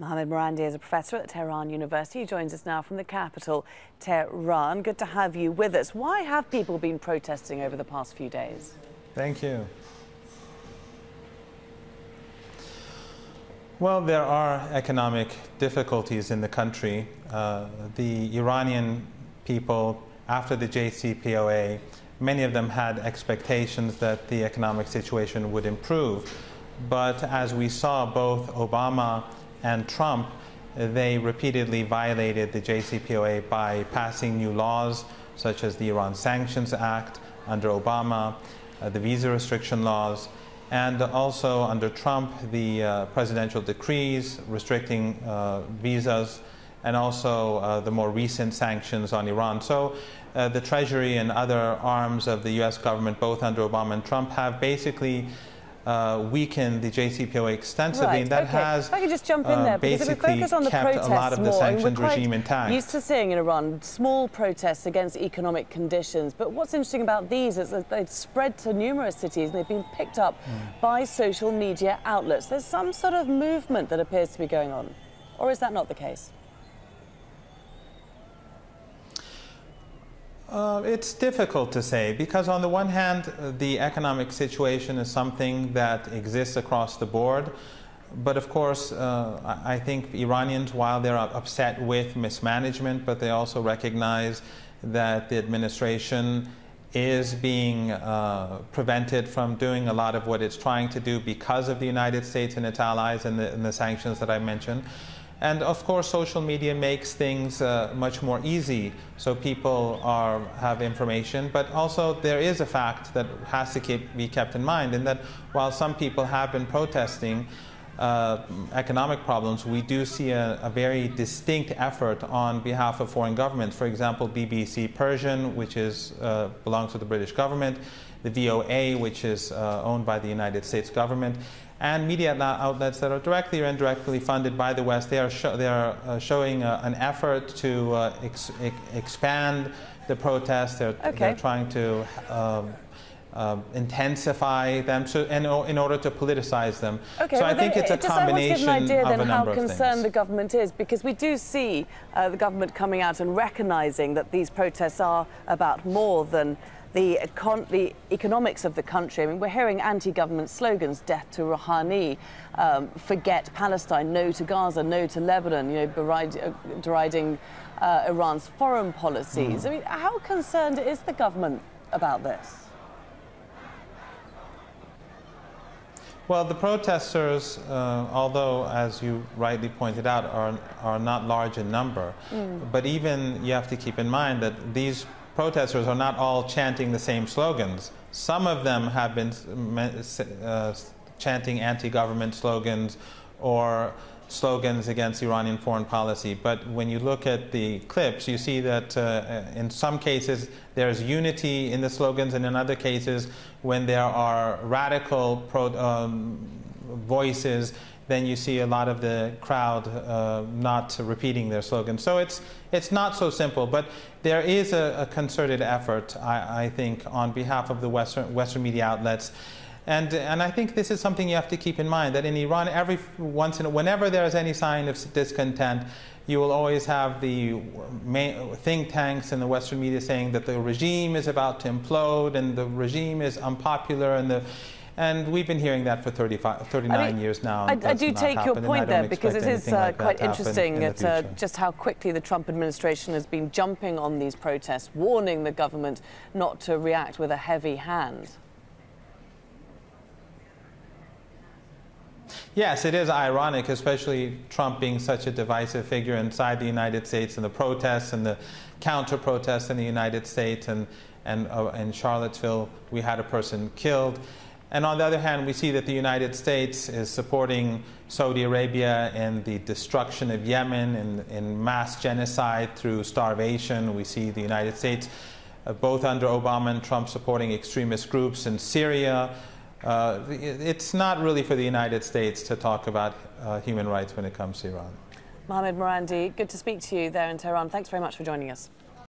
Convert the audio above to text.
Mohammad Marandi is a professor at Tehran University. He joins us now from the capital, Tehran. Good to have you with us. Why have people been protesting over the past few days? Thank you. Well, there are economic difficulties in the country. Uh, the Iranian people, after the JCPOA, many of them had expectations that the economic situation would improve. But as we saw, both Obama and Trump, they repeatedly violated the JCPOA by passing new laws, such as the Iran Sanctions Act under Obama, uh, the visa restriction laws, and also under Trump, the uh, presidential decrees restricting uh, visas, and also uh, the more recent sanctions on Iran. So uh, the Treasury and other arms of the US government, both under Obama and Trump, have basically uh, weakened the JCPOA extensively, right, and that okay. has if I could just jump in uh, there, because if we focus on the kept protests a lot of the more, sanctions we're regime intact. Used to seeing in Iran small protests against economic conditions, but what's interesting about these is that they've spread to numerous cities and they've been picked up mm. by social media outlets. There's some sort of movement that appears to be going on, or is that not the case? Uh, it's difficult to say because, on the one hand, the economic situation is something that exists across the board. But of course, uh, I think Iranians, while they're upset with mismanagement, but they also recognize that the administration is being uh, prevented from doing a lot of what it's trying to do because of the United States and its allies and the, and the sanctions that I mentioned. And of course, social media makes things uh, much more easy so people are, have information. But also, there is a fact that has to keep, be kept in mind, in that while some people have been protesting uh, economic problems, we do see a, a, very distinct effort on behalf of foreign governments. For example, BBC Persian, which is, uh, belongs to the British government, the VOA, which is uh, owned by the United States government, and media outlets that are directly or indirectly funded by the West. They are, they are uh, showing uh, an effort to uh, ex expand the protests. They're, okay. they're trying to uh, intensify them so, in, in order to politicize them. Okay, so well I think it's a combination I want to give an idea then how concerned the government is, because we do see uh, the government coming out and recognizing that these protests are about more than the, econ the economics of the country. I mean, we're hearing anti-government slogans, death to Rouhani, um, forget Palestine, no to Gaza, no to Lebanon, you know, uh, deriding uh, Iran's foreign policies. Mm. I mean, how concerned is the government about this? Well, the protesters, uh, although, as you rightly pointed out, are, are not large in number, mm. but even you have to keep in mind that these protesters are not all chanting the same slogans. Some of them have been uh, chanting anti-government slogans or slogans against Iranian foreign policy. But when you look at the clips, you see that uh, in some cases there's unity in the slogans, and in other cases, when there are radical pro, um, voices, then you see a lot of the crowd uh, not repeating their slogans. So it's, it's not so simple, but there is a, a concerted effort, I, I, think, on behalf of the Western, Western media outlets. And, and I think this is something you have to keep in mind, that in Iran, every once in, whenever there is any sign of discontent, you will always have the think tanks and the Western media saying that the regime is about to implode and the regime is unpopular and the and we've been hearing that for 35, 39 I mean, years now. I, I do take your point there because it is uh, like quite interesting in uh, just how quickly the Trump administration has been jumping on these protests, warning the government not to react with a heavy hand. Yes, it is ironic, especially Trump being such a divisive figure inside the United States and the protests and the counter protests in the United States and, and uh, in Charlottesville, we had a person killed. And on the other hand, we see that the United States is supporting Saudi Arabia in the destruction of Yemen and in mass genocide through starvation. We see the United States, uh, both under Obama and Trump, supporting extremist groups in Syria. Uh, it's not really for the United States to talk about uh, human rights when it comes to Iran. Mohammad Marandi, good to speak to you there in Tehran. Thanks very much for joining us.